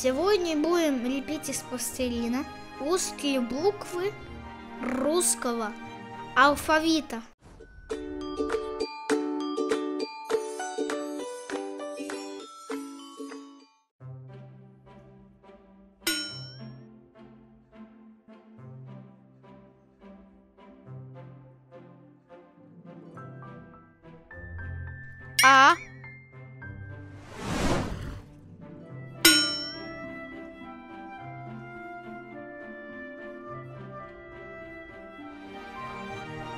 Сегодня будем лепить из пластилина русские буквы русского алфавита. А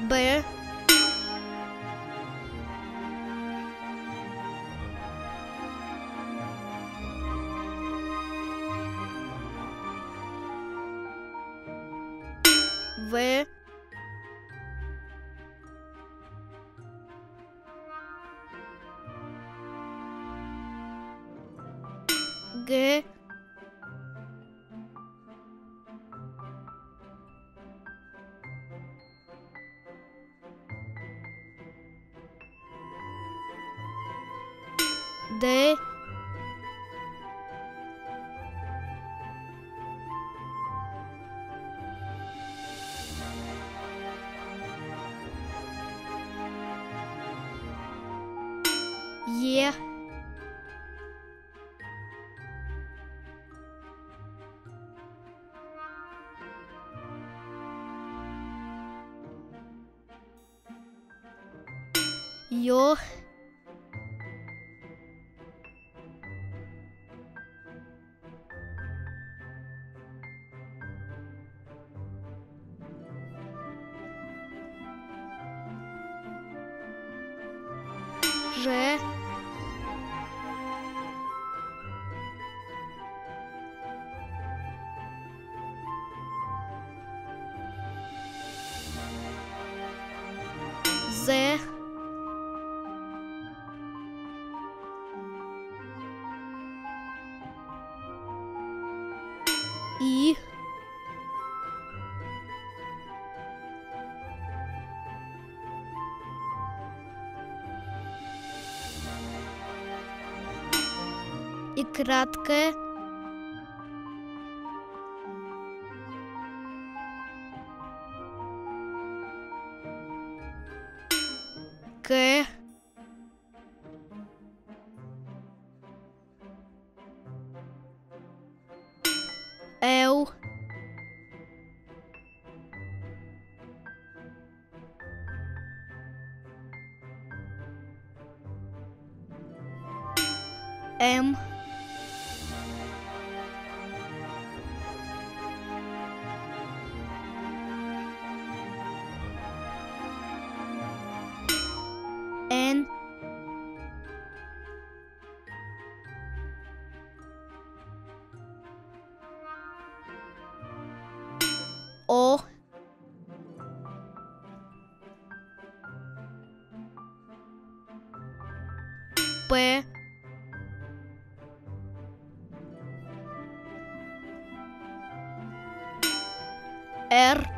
bear where Good. Д. Е. Ё że Zé e и краткое К Л М o pues er R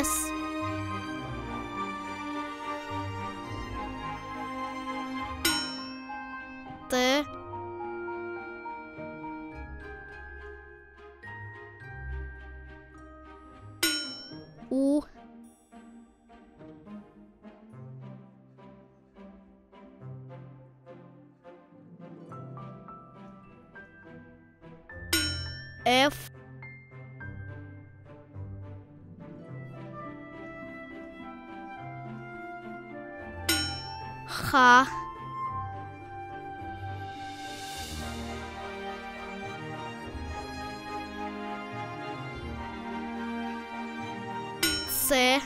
S U. F. H 七，八，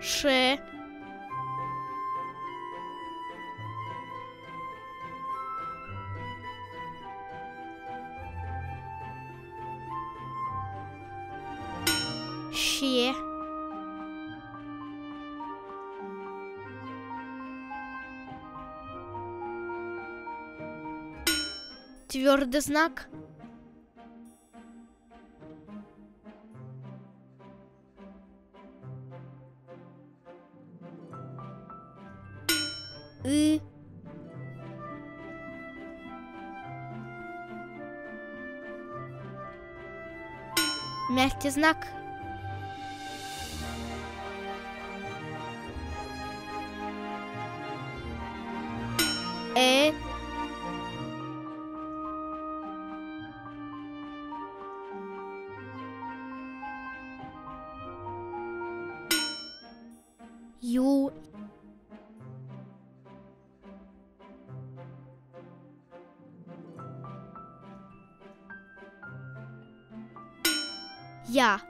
九，Твердый знак. И. Мягкий знак. Э. 呀。